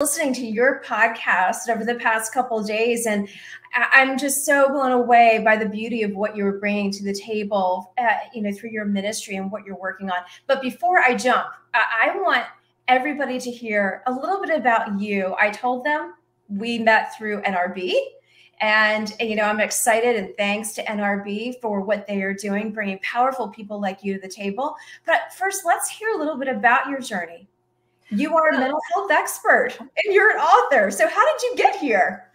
listening to your podcast over the past couple days and i'm just so blown away by the beauty of what you're bringing to the table uh, you know through your ministry and what you're working on. But before i jump I, I want everybody to hear a little bit about you. I told them we met through nrb and you know i'm excited and thanks to nrb for what they are doing bringing powerful people like you to the table. But first let's hear a little bit about your journey you are a mental health expert and you're an author. So, how did you get here?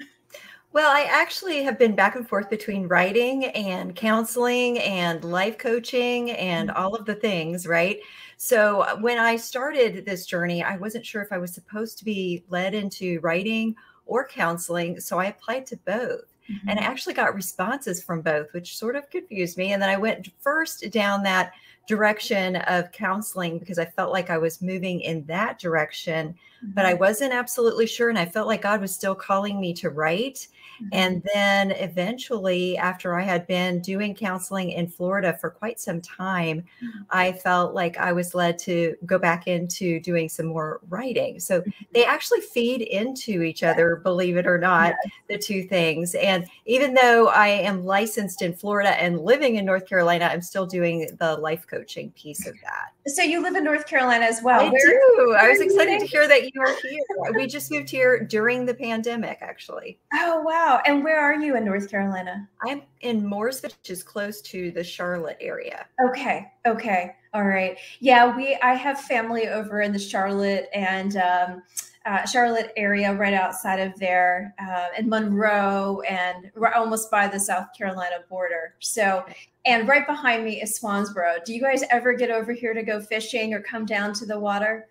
Well, I actually have been back and forth between writing and counseling and life coaching and mm-hmm. all of the things, right? So, uh, when I started this journey, I wasn't sure if I was supposed to be led into writing or counseling. So, I applied to both. Mm-hmm. And I actually got responses from both, which sort of confused me. And then I went first down that direction of counseling because I felt like I was moving in that direction. But I mm-hmm. wasn't absolutely sure. And I felt like God was still calling me to write. Mm-hmm. And then eventually, after I had been doing counseling in Florida for quite some time, mm-hmm. I felt like I was led to go back into doing some more writing. So they actually feed into each other, believe it or not, the two things. And even though I am licensed in Florida and living in North Carolina, I'm still doing the life coaching piece of that. So you live in North Carolina as well. I where, do. I was excited to hear that you are here. we just moved here during the pandemic, actually. Oh wow! And where are you in North Carolina? I'm in Mooresville, which is close to the Charlotte area. Okay. Okay. All right. Yeah, we. I have family over in the Charlotte and. Um, uh, Charlotte area, right outside of there, uh, in Monroe, and we're almost by the South Carolina border. So, and right behind me is Swansboro. Do you guys ever get over here to go fishing or come down to the water?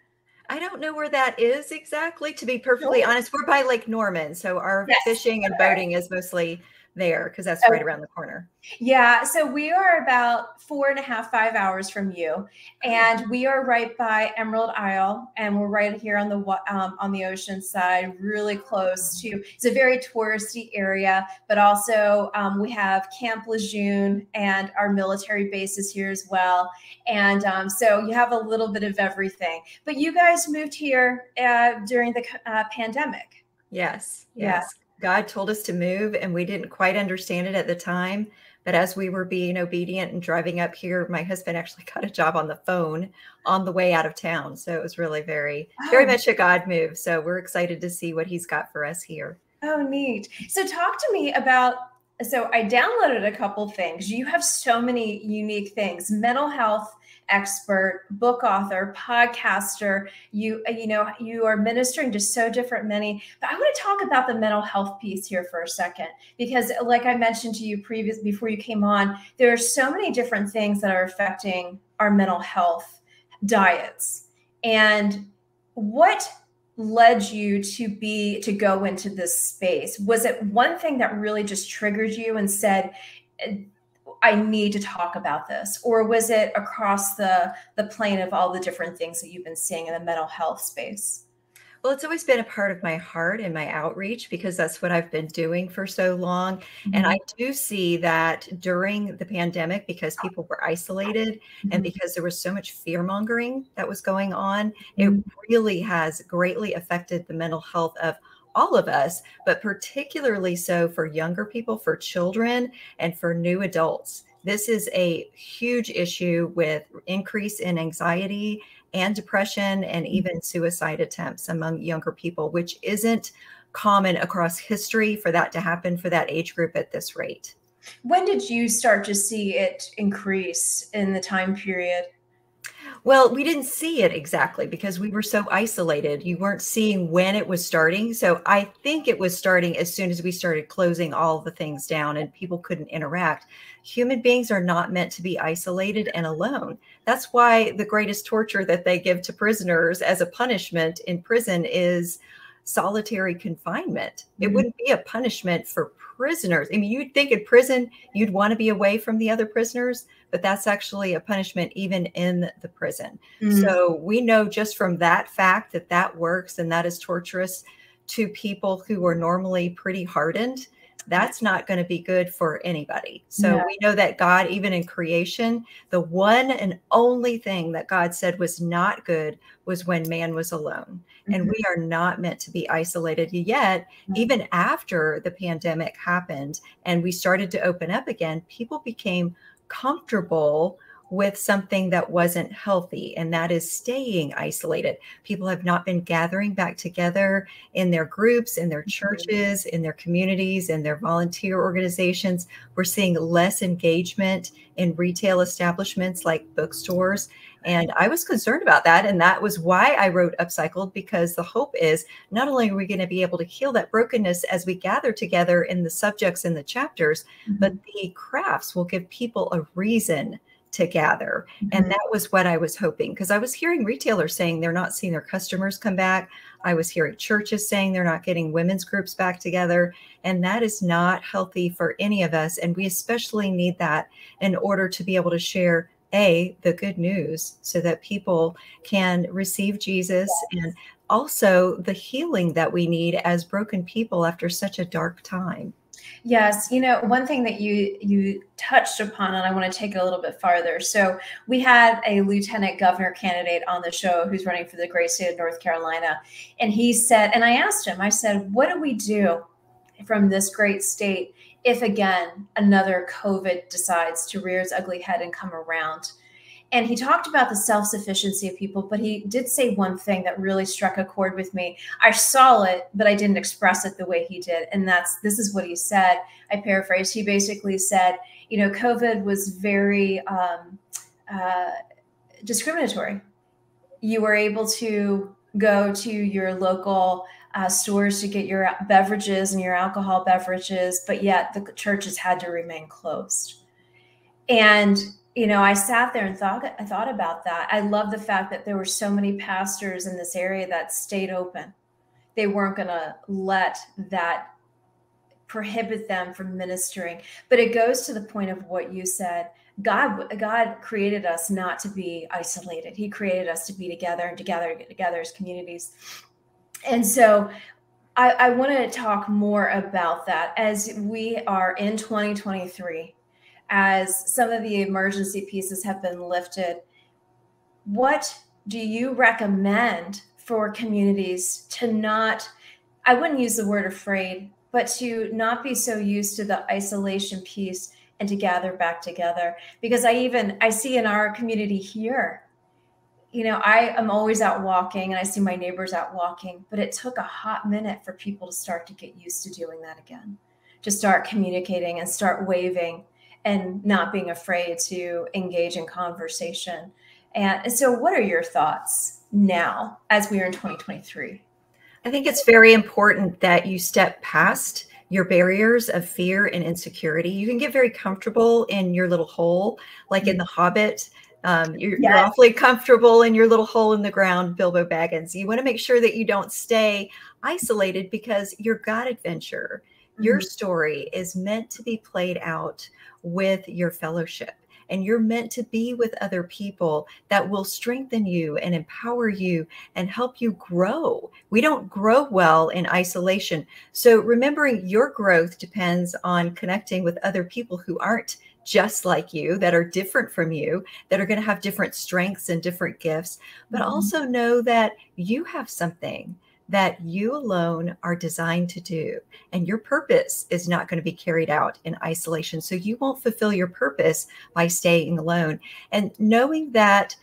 I don't know where that is exactly, to be perfectly honest. We're by Lake Norman. So our yes. fishing and boating is mostly there because that's right around the corner. Yeah. So we are about four and a half, five hours from you, and we are right by Emerald Isle, and we're right here on the um, on the ocean side, really close to. It's a very touristy area, but also um, we have Camp Lejeune and our military bases here as well, and um, so you have a little bit of everything. But you guys moved here uh, during the uh, pandemic. Yes. Yes. Yeah. God told us to move, and we didn't quite understand it at the time. But as we were being obedient and driving up here, my husband actually got a job on the phone on the way out of town. So it was really very, very much a God move. So we're excited to see what he's got for us here. Oh, neat. So talk to me about. So I downloaded a couple things. You have so many unique things mental health expert, book author, podcaster. You you know you are ministering to so different many. But I want to talk about the mental health piece here for a second because, like I mentioned to you previous before you came on, there are so many different things that are affecting our mental health diets and what led you to be to go into this space was it one thing that really just triggered you and said I need to talk about this? Or was it across the, the plane of all the different things that you've been seeing in the mental health space? Well, it's always been a part of my heart and my outreach because that's what I've been doing for so long. Mm-hmm. And I do see that during the pandemic, because people were isolated mm-hmm. and because there was so much fear mongering that was going on, mm-hmm. it really has greatly affected the mental health of all of us, but particularly so for younger people, for children, and for new adults. This is a huge issue with increase in anxiety and depression and mm-hmm. even suicide attempts among younger people, which isn't common across history for that to happen for that age group at this rate. When did you start to see it increase in the time period? Well, we didn't see it exactly because we were so isolated. You weren't seeing when it was starting. So I think it was starting as soon as we started closing all the things down and people couldn't interact. Human beings are not meant to be isolated and alone. That's why the greatest torture that they give to prisoners as a punishment in prison is solitary confinement. It mm-hmm. wouldn't be a punishment for prisoners. I mean, you'd think in prison you'd want to be away from the other prisoners, but that's actually a punishment even in the prison. Mm-hmm. So we know just from that fact that that works and that is torturous to people who are normally pretty hardened that's not going to be good for anybody. So yeah. we know that God, even in creation, the one and only thing that God said was not good was when man was alone. Mm-hmm. And we are not meant to be isolated yet. Mm-hmm. Even after the pandemic happened and we started to open up again, people became comfortable with something that wasn't healthy, and that is staying isolated. People have not been gathering back together in their groups, in their mm-hmm. churches, in their communities, in their volunteer organizations. We're seeing less engagement in retail establishments like bookstores. And I was concerned about that. And that was why I wrote Upcycled, because the hope is not only are we going to be able to heal that brokenness as we gather together in the subjects in the chapters, mm-hmm. but the crafts will give people a reason to gather. Mm-hmm. And that was what I was hoping because I was hearing retailers saying they're not seeing their customers come back. I was hearing churches saying they're not getting women's groups back together. And that is not healthy for any of us. And we especially need that in order to be able to share a the good news so that people can receive jesus yes. and also the healing that we need as broken people after such a dark time Yes, you know, one thing that you you touched upon and I want to take it a little bit farther. So, we had a lieutenant governor candidate on the show who's running for the great state of North Carolina, and he said and I asked him, I said, "What do we do from this great state if again another COVID decides to rear its ugly head and come around?" And he talked about the self-sufficiency of people but he did say one thing that really struck a chord with me. I saw it but i didn't express it the way he did. And that's this is what he said. I paraphrase he basically said you know covid was very um, uh, discriminatory. You were able to go to your local uh, stores to get your beverages and your alcohol beverages but yet the churches had to remain closed. And you know, I sat there and thought I thought about that. I love the fact that there were so many pastors in this area that stayed open. They weren't going to let that prohibit them from ministering. But it goes to the point of what you said. God God created us not to be isolated. He created us to be together and together together as communities. And so I, I want to talk more about that as we are in 2023 as some of the emergency pieces have been lifted, what do you recommend for communities to not, I wouldn't use the word afraid, but to not be so used to the isolation piece and to gather back together? Because I even, I see in our community here, you know, I am always out walking and I see my neighbors out walking, but it took a hot minute for people to start to get used to doing that again, to start communicating and start waving and not being afraid to engage in conversation. And so, what are your thoughts now as we are in 2023? I think it's very important that you step past your barriers of fear and insecurity. You can get very comfortable in your little hole, like in The Hobbit. Um, you're, yes. you're, awfully comfortable in your little hole in the ground, Bilbo Baggins. You want to make sure that you don't stay isolated because your God adventure, mm-hmm. Your story is meant to be played out with your fellowship. And you're meant to be with other people that will strengthen you and empower you and help you grow. We don't grow well in isolation. So, remembering your growth depends on connecting with other people who aren't just like you, that are different from you, that are going to have different strengths and different gifts, but mm-hmm. also know that you have something that you alone are designed to do. And your purpose is not going to be carried out in isolation. So you won't fulfill your purpose by staying alone. And knowing that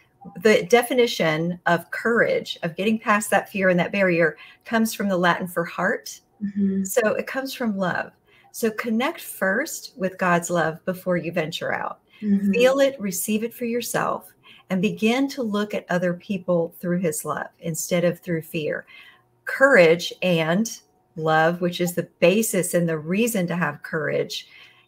the definition of courage, of getting past that fear and that barrier, comes from the Latin for heart. Mm-hmm. So it comes from love. So connect first with God's love before you venture out. Mm-hmm. Feel it, receive it for yourself, and begin to look at other people through his love instead of through fear courage and love, which is the basis and the reason to have courage,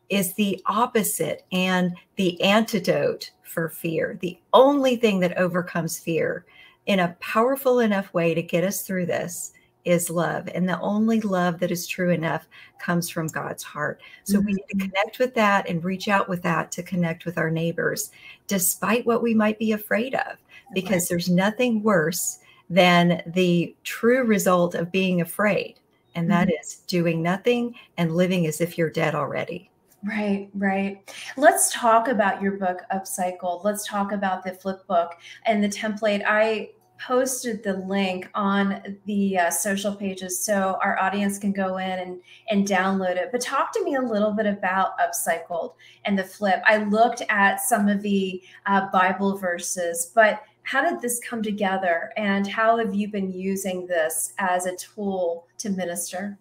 is the opposite and the antidote for fear. The only thing that overcomes fear in a powerful enough way to get us through this is love. And the only love that is true enough comes from God's heart. So mm-hmm. we need to mm-hmm. connect with that and reach out with that to connect with our neighbors, despite what we might be afraid of, because right. there's nothing worse than the true result of being afraid. and that mm-hmm. is doing nothing and living as if you're dead already. Right, right. Let's talk about your book, Upcycled. Let's talk about the flip book and the template. I posted the link on the uh, social pages so our audience can go in and, and download it. But talk to me a little bit about Upcycled and the flip. I looked at some of the uh, Bible verses, but how did this come together and how have you been using this as a tool to minister?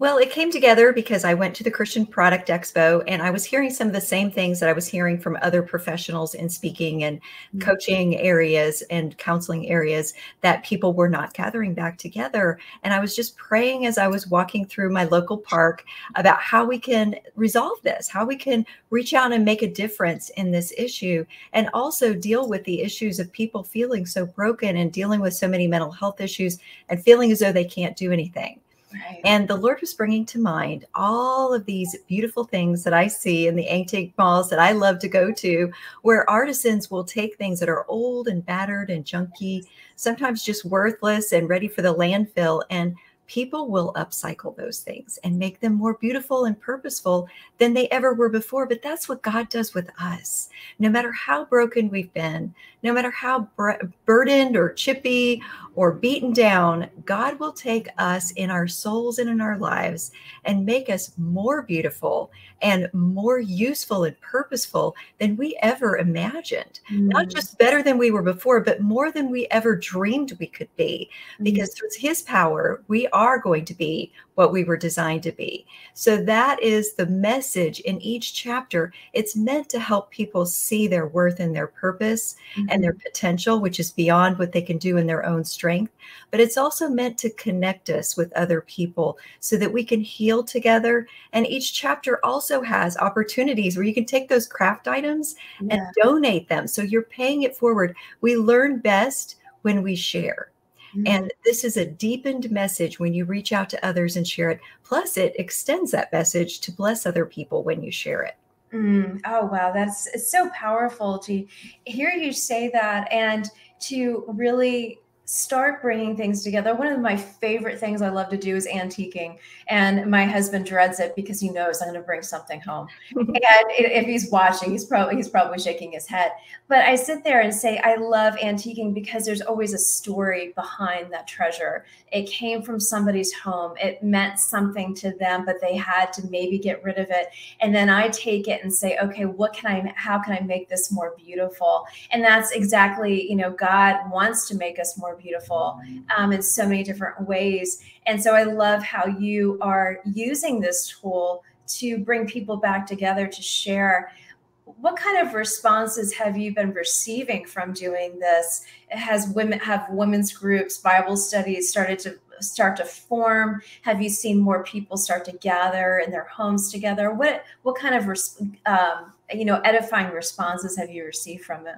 Well, it came together because I went to the Christian Product Expo and I was hearing some of the same things that I was hearing from other professionals in speaking and mm-hmm. coaching areas and counseling areas that people were not gathering back together. And I was just praying as I was walking through my local park about how we can resolve this, how we can reach out and make a difference in this issue, and also deal with the issues of people feeling so broken and dealing with so many mental health issues and feeling as though they can't do anything. And the Lord was bringing to mind all of these beautiful things that I see in the antique malls that I love to go to, where artisans will take things that are old and battered and junky, sometimes just worthless and ready for the landfill, and people will upcycle those things and make them more beautiful and purposeful than they ever were before. But that's what God does with us. No matter how broken we've been, no matter how burdened or chippy or beaten down, God will take us in our souls and in our lives and make us more beautiful and more useful and purposeful than we ever imagined. Mm. Not just better than we were before, but more than we ever dreamed we could be. Mm. Because through His power, we are going to be what we were designed to be. So that is the message in each chapter. It's meant to help people see their worth and their purpose mm-hmm. and their potential, which is beyond what they can do in their own strength. But it's also meant to connect us with other people so that we can heal together. And each chapter also has opportunities where you can take those craft items yeah. and donate them. So you're paying it forward. We learn best when we share. Mm-hmm. And this is a deepened message when you reach out to others and share it. Plus, it extends that message to bless other people when you share it. Mm, oh, wow. That's it's so powerful to hear you say that and to really start bringing things together. One of my favorite things I love to do is antiquing, and my husband dreads it because he knows I'm going to bring something home. and if he's watching, he's probably he's probably shaking his head. But I sit there and say I love antiquing because there's always a story behind that treasure. It came from somebody's home. It meant something to them, but they had to maybe get rid of it. And then I take it and say, okay, what can I? How can I make this more beautiful? And that's exactly you know God wants to make us more beautiful um, in so many different ways. And so I love how you are using this tool to bring people back together to share. What kind of responses have you been receiving from doing this? Has women have women's groups, Bible studies started to start to form? Have you seen more people start to gather in their homes together? What what kind of um, you know edifying responses have you received from it?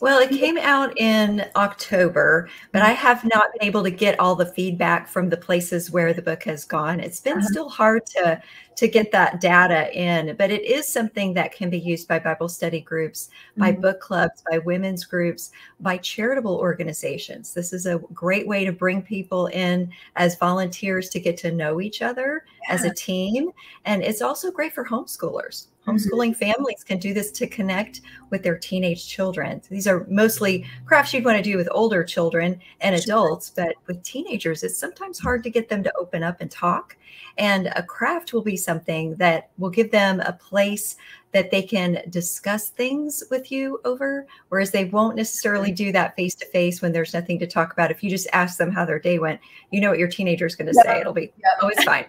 Well, it came out in October, but I have not been able to get all the feedback from the places where the book has gone. It's been uh-huh. still hard to to get that data in, but it is something that can be used by Bible study groups, by mm-hmm. book clubs, by women's groups, by charitable organizations. This is a great way to bring people in as volunteers to get to know each other yeah. as a team, and it's also great for homeschoolers. Mm-hmm. Homeschooling families can do this to connect with their teenage children. These are mostly crafts you'd want to do with older children and adults, but with teenagers, it's sometimes mm-hmm. hard to get them to open up and talk. And a craft will be something that will give them a place that they can discuss things with you over, whereas they won't necessarily mm-hmm. do that face to face when there's nothing to talk about. If you just ask them how their day went, you know what your teenager is going to say. It'll be, oh, it's fine.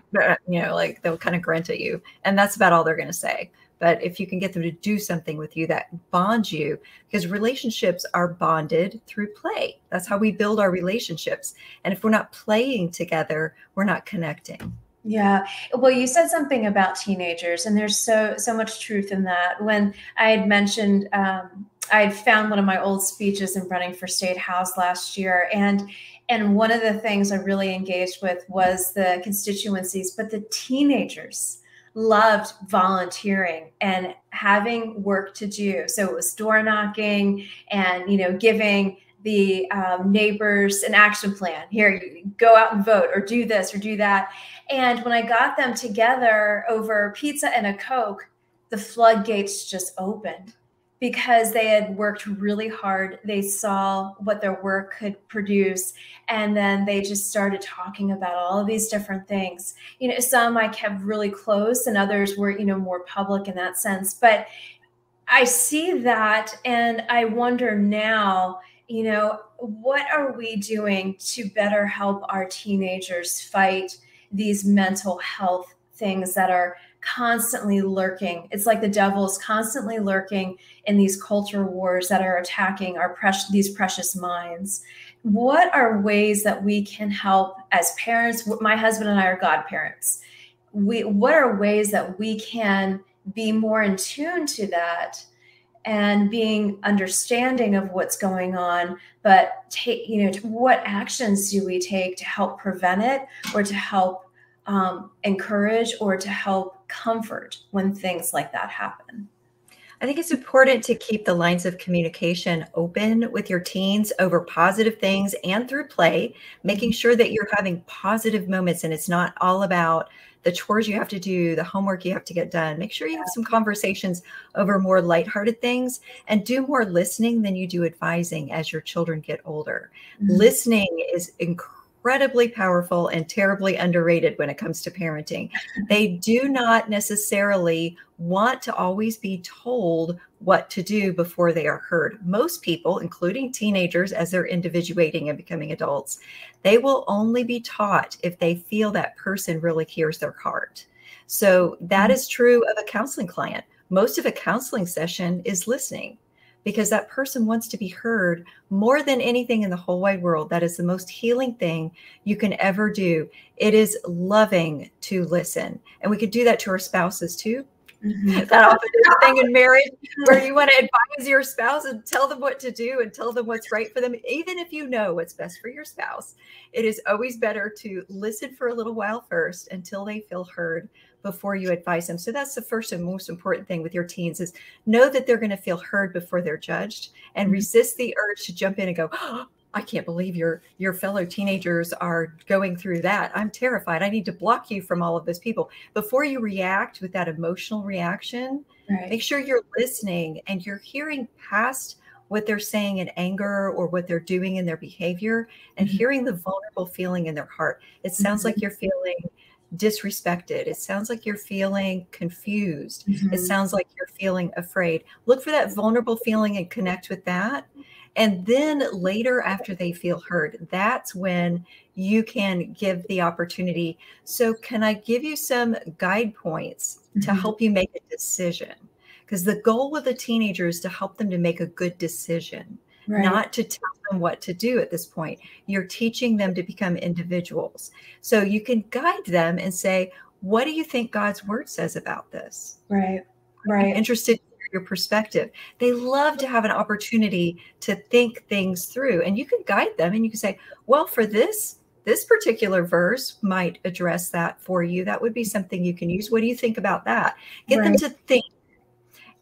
You know, like they'll kind of grunt at you. And that's about all they're going to say. But if you can get them to do something with you that bonds you, because relationships are bonded through play. That's how we build our relationships. And if we're not playing together, we're not connecting. Yeah. Well, you said something about teenagers, and there's so so much truth in that. When I had mentioned, um, I had found one of my old speeches in running for state house last year, and and one of the things I really engaged with was the constituencies, but the teenagers loved volunteering and having work to do. So it was door knocking and you know giving the um, neighbors an action plan. Here, go out and vote, or do this, or do that. And when I got them together over pizza and a Coke, the floodgates just opened because they had worked really hard. They saw what their work could produce. And then they just started talking about all of these different things. You know, some I kept really close and others were, you know, more public in that sense. But I see that and I wonder now, you know, what are we doing to better help our teenagers fight these mental health things that are constantly lurking. It's like the devil is constantly lurking in these culture wars that are attacking our precious these precious minds. What are ways that we can help as parents? My husband and I are godparents. We what are ways that we can be more in tune to that and being understanding of what's going on but take you know what actions do we take to help prevent it or to help um, encourage or to help comfort when things like that happen. I think it's important to keep the lines of communication open with your teens over positive things and through play, making sure that you're having positive moments and it's not all about the chores you have to do, the homework you have to get done. Make sure you have some conversations over more lighthearted things and do more listening than you do advising as your children get older. Mm-hmm. Listening is incredible incredibly powerful and terribly underrated when it comes to parenting. They do not necessarily want to always be told what to do before they are heard. Most people, including teenagers as they're individuating and becoming adults, they will only be taught if they feel that person really hears their heart. So that mm-hmm. true of a counseling client. Most of a counseling session is listening because that person wants to be heard more than anything in the whole wide world. That is the most healing thing you can ever do. It is loving to listen. And we could do that to our spouses too. Mm-hmm. That often is a thing in marriage where you want to advise your spouse and tell them what to do and tell them what's right for them, even if you know what's best for your spouse. It is always better to listen for a little while first until they feel heard before you advise them. So that's the first and most important thing with your teens is know that they're going to feel heard before they're judged and mm-hmm. resist the urge to jump in and go, oh, I can't believe your your fellow teenagers are going through that. I'm terrified. I need to block you from all of those people. Before you react with that emotional reaction, right. make sure you're listening and you're hearing past what they're saying in anger or what they're doing in their behavior and mm-hmm. hearing the vulnerable feeling in their heart. It sounds mm-hmm. like you're feeling disrespected. It sounds like you're feeling confused. Mm-hmm. It sounds like you're feeling afraid. Look for that vulnerable feeling and connect with that. And then later, after they feel heard, that's when you can give the opportunity. So, can I give you some guide points mm-hmm. to help you make a decision? Because the goal with a teenager is to help them to make a good decision right. not to tell them what to do at this point. You're teaching them to become individuals. So you can guide them and say, what do you think God's word says about this? Right. Right. I'm interested in your perspective. They love to have an opportunity to think things through. And you can guide them and you can say, well, for this, this particular verse might address that for you. That would be something you can use. What do you think about that? Get right. them to think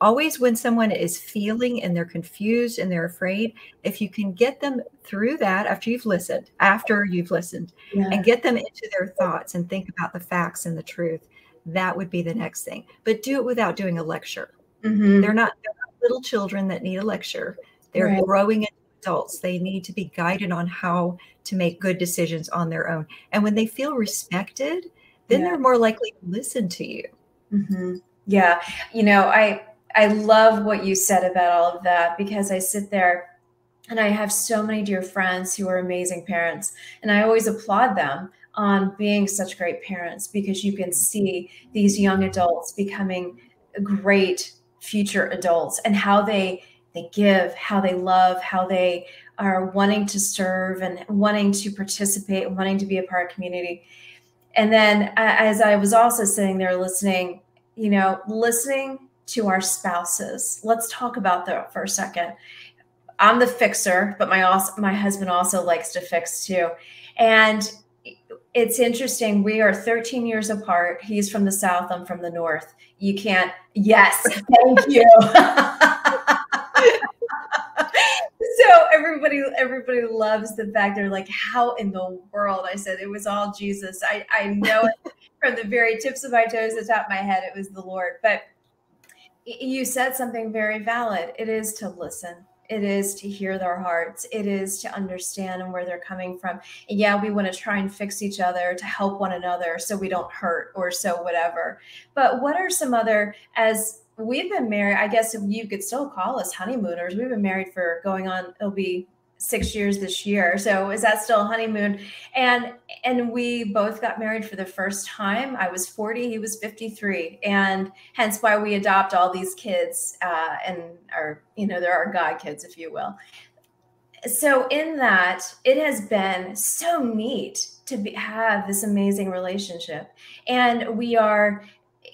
always when someone is feeling and they're confused and they're afraid if you can get them through that after you've listened after you've listened yeah. and get them into their thoughts and think about the facts and the truth that would be the next thing but do it without doing a lecture mm-hmm. they're, not, they're, not, little children that need a lecture they're right. growing into adults they need to be guided on how to make good decisions on their own and when they feel respected then yeah. they're more likely to listen to you mm-hmm. yeah you know i I love what you said about all of that because I sit there and I have so many dear friends who are amazing parents, and I always applaud them on being such great parents because you can see these young adults becoming great future adults and how they they give, how they love, how they are wanting to serve and wanting to participate, and wanting to be a part of community. And then as I was also sitting there listening, you know, listening to our spouses. Let's talk about that for a second. I'm the fixer, but my my husband also likes to fix too. And it's interesting. We are 13 years apart. He's from the south, I'm from the north. You can't Yes, thank you. so everybody everybody loves the fact they're like, how in the world? I said it was all Jesus. I I know it from the very tips of my toes to the top of my head. It was the Lord, but you said something very valid. It is to listen. It is to hear their hearts. It is to understand and where they're coming from. And yeah, we want to try and fix each other to help one another so we don't hurt or so whatever. But what are some other, as we've been married, I guess if you could still call us honeymooners. We've been married for going on, it'll be six years this year. So is that still honeymoon? And and we both got married for the first time. I was 40, he was 53. And hence why we adopt all these kids uh, and are, you know, there are God kids, if you will. So in that, it has been so neat to be, have this amazing relationship. And we are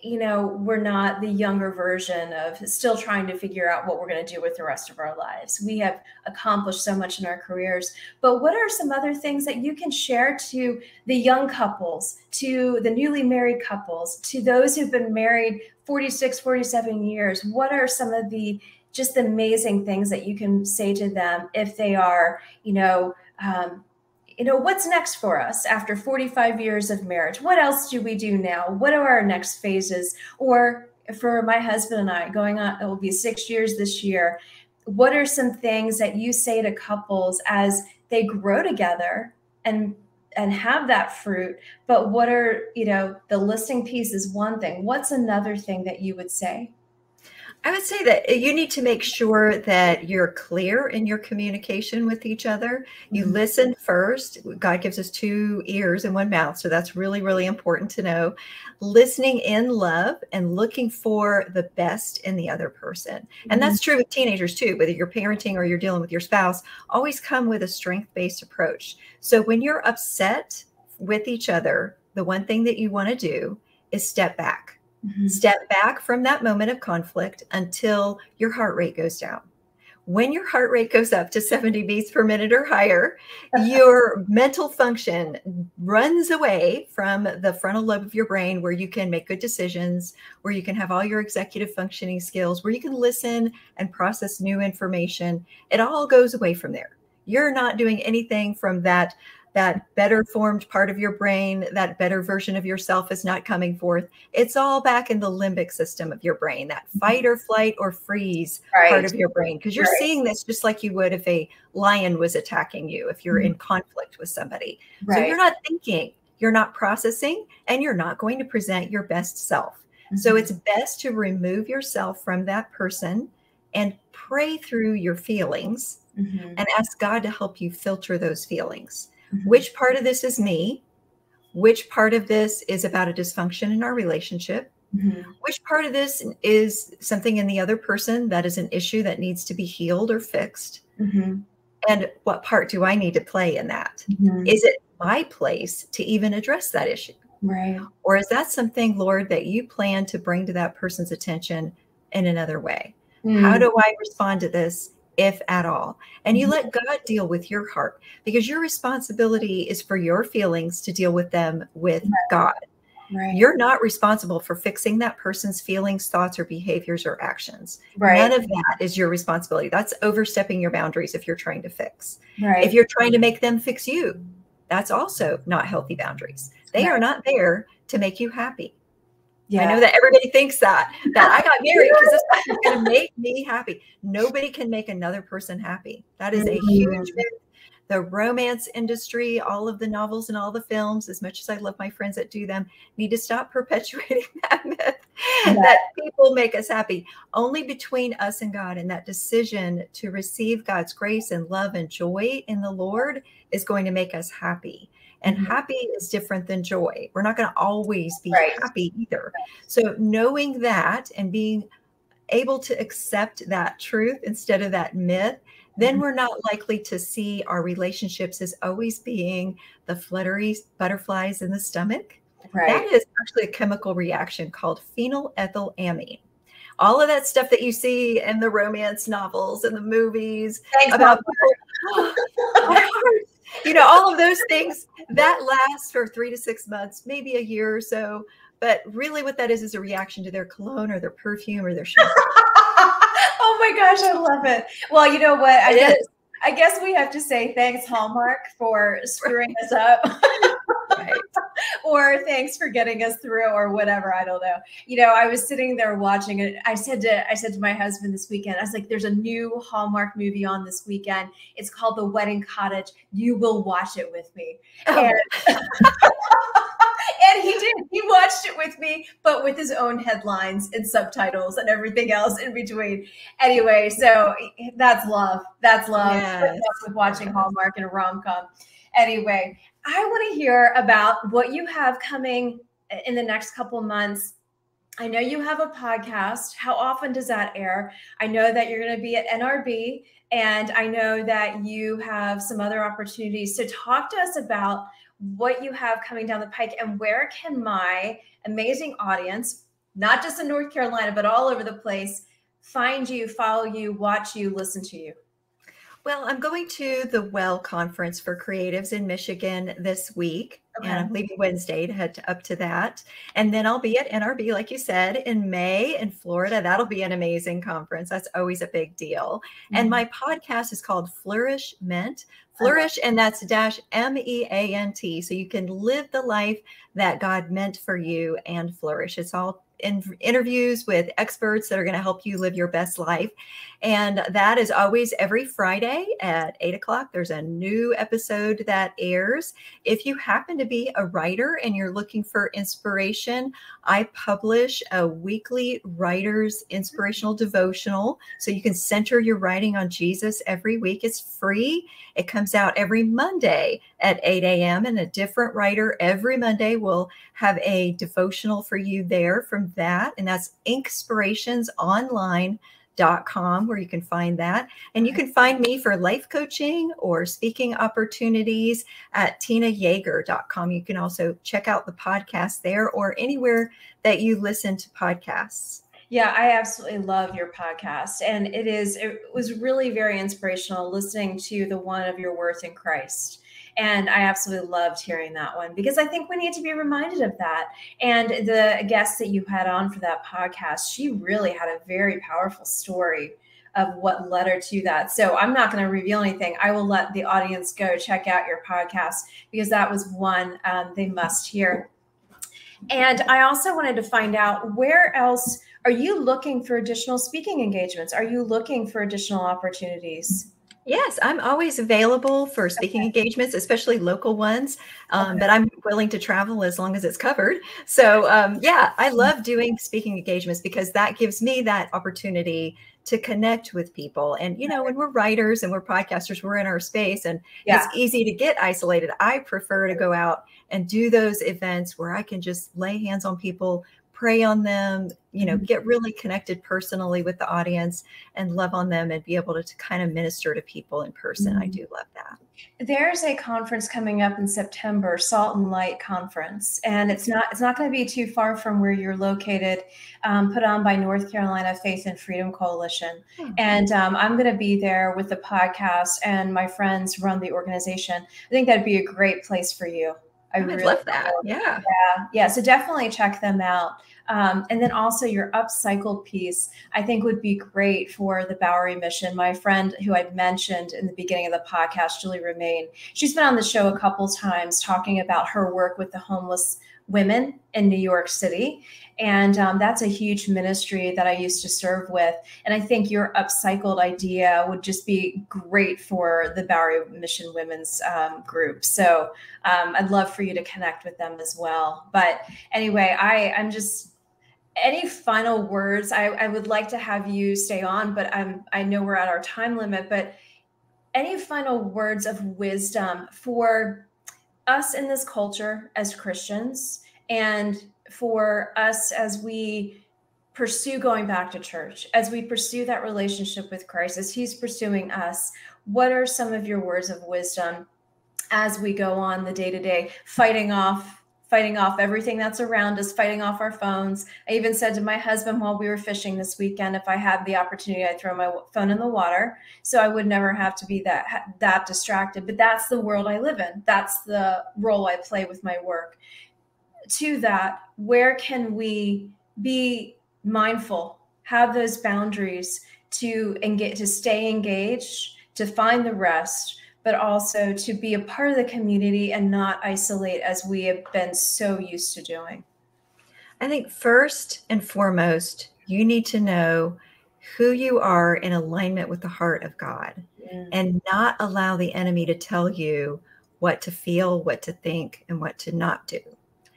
you know, we're not the younger version of still trying to figure out what we're going to do with the rest of our lives. We have accomplished so much in our careers. But what are some other things that you can share to the young couples, to the newly married couples, to those who've been married 46, 47 years? What are some of the just amazing things that you can say to them if they are, you know, um, you know, what's next for us after 45 years of marriage? What else do we do now? What are our next phases? Or for my husband and I, going on, it will be six years this year. What are some things that you say to couples as they grow together and and have that fruit? But what are, you know, the listing piece is one thing. What's another thing that you would say? I would say that you need to make sure that you're clear in your communication with each other. You mm-hmm. listen first. God gives us two ears and one mouth. So that's really, really important to know. Listening in love and looking for the best in the other person. Mm-hmm. And that's true with teenagers too, whether you're parenting or you're dealing with your spouse, always come with a strength based approach. So when you're upset with each other, the one thing that you want to do is step back Mm-hmm. Step back from that moment of conflict until your heart rate goes down. When your heart rate goes up to 70 beats per minute or higher, your mental function runs away from the frontal lobe of your brain where you can make good decisions, where you can have all your executive functioning skills, where you can listen and process new information. It all goes away from there. You're not doing anything from that that better formed part of your brain, that better version of yourself is not coming forth. It's all back in the limbic system of your brain, that mm-hmm. fight or flight or freeze right. part of your brain. Because you're right. seeing this just like you would if a lion was attacking you, if you're mm-hmm. in conflict with somebody. Right. So you're not thinking, you're not processing, and you're not going to present your best self. Mm-hmm. So it's best to remove yourself from that person and pray through your feelings mm-hmm. and ask God to help you filter those feelings Mm-hmm. Which part of this is me? Which part of this is about a dysfunction in our relationship? Mm-hmm. Which part of this is something in the other person that is an issue that needs to be healed or fixed? Mm-hmm. And what part do I need to play in that? Mm-hmm. Is it my place to even address that issue? Right. Or is that something, Lord, that you plan to bring to that person's attention in another way? How mm. do I respond to this if at all. And you mm-hmm. let God deal with your heart because your responsibility is for your feelings to deal with them with. God. Right. You're not responsible for fixing that person's feelings, thoughts, or behaviors or actions. Right. None of that is your responsibility. That's overstepping your boundaries if you're trying to fix. Right. If you're trying to make them fix you, that's also not healthy boundaries. They are not there to make you happy. Yeah. I know that everybody thinks that that I got married because this person's going to make me happy. Nobody can make another person happy. That is a huge mm-hmm. myth. The romance industry, all of the novels and all the films, as much as I love my friends that do them, need to stop perpetuating that myth yeah. that people make us happy. Only between us and God and that decision to receive God's grace and love and joy in the Lord is going to make us happy. And mm-hmm. happy is different than joy. We're not going to always be right. happy either. So, knowing that and being able to accept that truth instead of that myth, then mm-hmm. we're not likely to see our relationships as always being the fluttery butterflies in the stomach. Right. That is actually a chemical reaction called phenylethylamine. All of that stuff that you see in the romance novels and the movies Thanks, about people, you know, all of those things that lasts for three to six months, maybe a year or so. But really, what that is is a reaction to their cologne or their perfume or their shampoo. oh my gosh, I love it. Well, you know what? I it guess is. I guess we have to say thanks, Hallmark, for screwing us up. right. or thanks for getting us through or whatever i don't know. You know i was sitting there watching it. I said to i said to my husband this weekend i was like there's a new hallmark movie on this weekend. It's called the wedding cottage. You will watch it with me. Oh. and, and he did. He watched it with me but with his own headlines and subtitles and everything else in between. Anyway so that's love. That's love. Yes. with watching hallmark and a rom-com. Anyway I want to hear about what you have coming in the next couple months. I know you have a podcast. How often does that air? I know that you're going to be at NRB, and I know that you have some other opportunities. So, talk to us about what you have coming down the pike and where can my amazing audience, not just in North Carolina, but all over the place, find you, follow you, watch you, listen to you? Well, I'm going to the Well Conference for Creatives in Michigan this week. Okay. And I'm leaving Wednesday to head to, up to that. And then I'll be at NRB, like you said, in May in Florida. That'll be an amazing conference. That's always a big deal. Mm-hmm. And my podcast is called Flourish Meant. Flourish, and that's dash M E A N T. So you can live the life that God meant for you and flourish. It's all in interviews with experts that are going to help you live your best life. And that is always every Friday at eight o'clock. There's a new episode that airs. If you happen to be a writer and you're looking for inspiration, I publish a weekly writer's inspirational devotional. So you can center your writing on Jesus every week. It's free. It comes out every Monday at 8 a.m. And a different writer every Monday will have a devotional for you there from that. And that's Inspirations Online dot com where you can find that and you can find me for life coaching or speaking opportunities at tinayeager.com you can also check out the podcast there or anywhere that you listen to podcasts yeah i absolutely love your podcast and it is it was really very inspirational listening to the one of your worth in christ and I absolutely loved hearing that one because I think we need to be reminded of that. And the guest that you had on for that podcast, she really had a very powerful story of what led her to that. So I'm not going to reveal anything. I will let the audience go check out your podcast because that was one um, they must hear. And I also wanted to find out where else are you looking for additional speaking engagements? Are you looking for additional opportunities? Yes, I'm always available for speaking okay. engagements, especially local ones. Um, okay. But I'm willing to travel as long as it's covered. So, um, yeah, I love doing speaking engagements because that gives me that opportunity to connect with people. And, you know, when we're writers and we're podcasters, we're in our space and yeah. it's easy to get isolated. I prefer to go out and do those events where I can just lay hands on people, pray on them, you know, mm-hmm. get really connected personally with the audience and love on them and be able to, to kind of minister to people in person. Mm-hmm. I do love that. There's a conference coming up in September, Salt and Light Conference, and it's not it's not going to be too far from where you're located. Um, put on by North Carolina Faith and Freedom Coalition, mm-hmm. and um, I'm going to be there with the podcast, and my friends run the organization. I think that'd be a great place for you. I really love that. Yeah. Yeah. Yeah. So definitely check them out. Um, and then also your upcycled piece, I think would be great for the Bowery mission. My friend who I'd mentioned in the beginning of the podcast, Julie Remain, she's been on the show a couple times talking about her work with the homeless women in New York City. And um, that's a huge ministry that I used to serve with. And I think your upcycled idea would just be great for the Bowery Mission Women's um, group. So um, I'd love for you to connect with them as well. But anyway, I, I'm just any final words I, I, would like to have you stay on but i'm i know we're at our time limit but any final words of wisdom for us in this culture as christians and for us as we pursue going back to church, as we pursue that relationship with Christ, as He's pursuing us, what are some of your words of wisdom as we go on the day to day, fighting off? Fighting off everything that's around us, fighting off our phones. I even said to my husband while we were fishing this weekend, if I had the opportunity, I'd throw my phone in the water, so I would never have to be that that distracted. But that's the world I live in. That's the role I play with my work to that, where can we be mindful, have those boundaries to engage, to stay engaged, to find the rest, but also to be a part of the community and not isolate as we have been so used to doing? I think first and foremost, you need to know who you are in alignment with the heart of God mm. and not allow the enemy to tell you what to feel, what to think, and what to not do.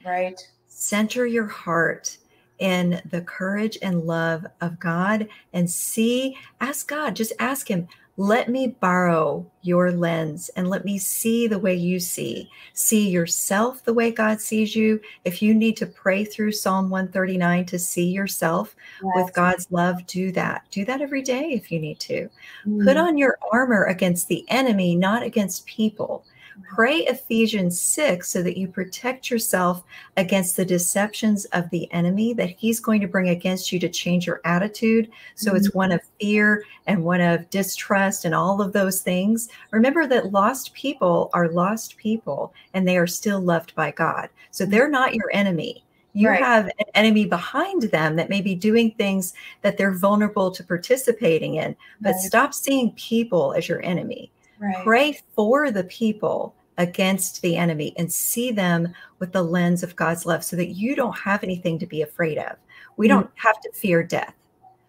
Right. Center your heart in the courage and love of God and see, ask God, just ask Him, let me borrow your lens and let me see the way you see. See yourself the way God sees you. If you need to pray through Psalm 139 to see yourself yes. with God's love, do that. Do that every day if you need to. Mm. Put on your armor against the enemy, not against people. Pray Ephesians 6 so that you protect yourself against the deceptions of the enemy that he's going to bring against you to change your attitude. So mm-hmm. it's one of fear and one of distrust and all of those things. Remember that lost people are lost people and they are still loved by God. So mm-hmm. they're not your enemy. You right. have an enemy behind them that may be doing things that they're vulnerable to participating in, but right. stop seeing people as your enemy. Right. Pray for the people against the enemy and see them with the lens of God's love so that you don't have anything to be afraid of. We mm-hmm. don't have to fear death.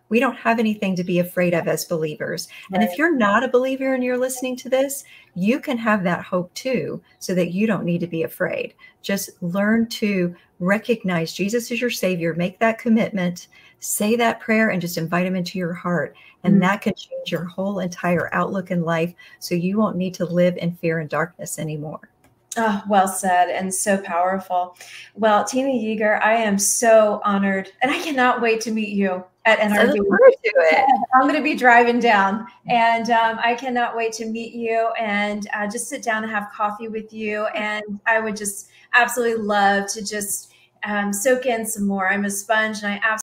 We don't have anything to be afraid of as believers. Right. And if you're not a believer and you're listening to this, you can have that hope too, so that you don't need to be afraid. Just learn to recognize Jesus as your Savior, make that commitment, say that prayer, and just invite Him into your heart. And mm-hmm. that can change your whole entire outlook in life. So you won't need to live in fear and darkness anymore. Oh, well said and so powerful. Well, Tina Yeager, I am so honored and I cannot wait to meet you at NRB. I'm going to be driving down and um, I cannot wait to meet you and uh, just sit down and have coffee with you. And I would just absolutely love to just um, soak in some more. I'm a sponge and I absolutely